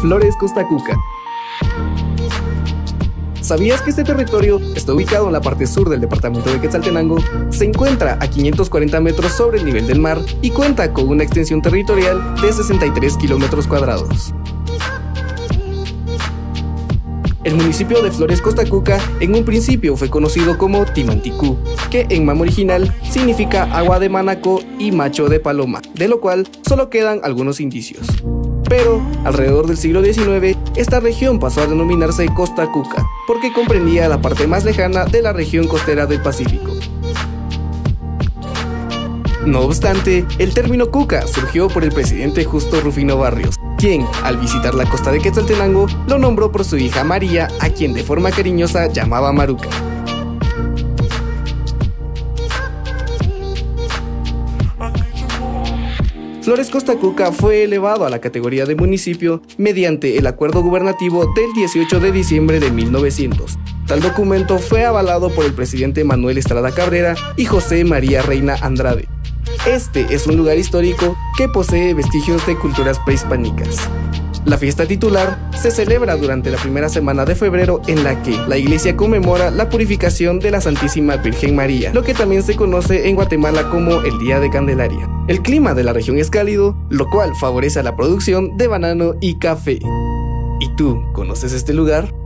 Flores Costa Cuca. ¿Sabías que este territorio está ubicado en la parte sur del departamento de Quetzaltenango? Se encuentra a 540 metros sobre el nivel del mar y cuenta con una extensión territorial de 63 kilómetros cuadrados. El municipio de Flores Costa Cuca en un principio fue conocido como Timanticú, que en mamo original significa agua de manaco y macho de paloma, de lo cual solo quedan algunos indicios. Pero, alrededor del siglo XIX, esta región pasó a denominarse Costa Cuca, porque comprendía la parte más lejana de la región costera del Pacífico. No obstante, el término Cuca surgió por el presidente Justo Rufino Barrios, quien, al visitar la costa de Quetzaltenango, lo nombró por su hija María, a quien de forma cariñosa llamaba Maruca. Flores Costa Cuca fue elevado a la categoría de municipio mediante el acuerdo gubernativo del 18 de diciembre de 1900. Tal documento fue avalado por el presidente Manuel Estrada Cabrera y José María Reina Andrade. Este es un lugar histórico que posee vestigios de culturas prehispánicas. La fiesta titular se celebra durante la primera semana de febrero en la que la iglesia conmemora la purificación de la Santísima Virgen María, lo que también se conoce en Guatemala como el Día de Candelaria. El clima de la región es cálido, lo cual favorece la producción de banano y café. ¿Y tú conoces este lugar?